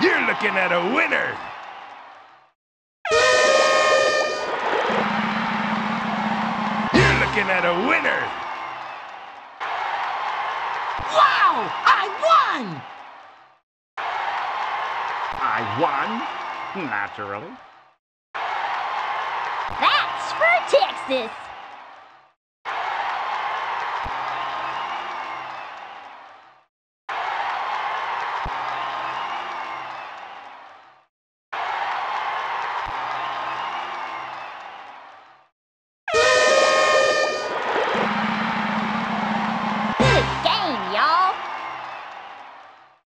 You're looking at a winner. You're looking at a winner. Wow! I won! I won, naturally. That's for Texas.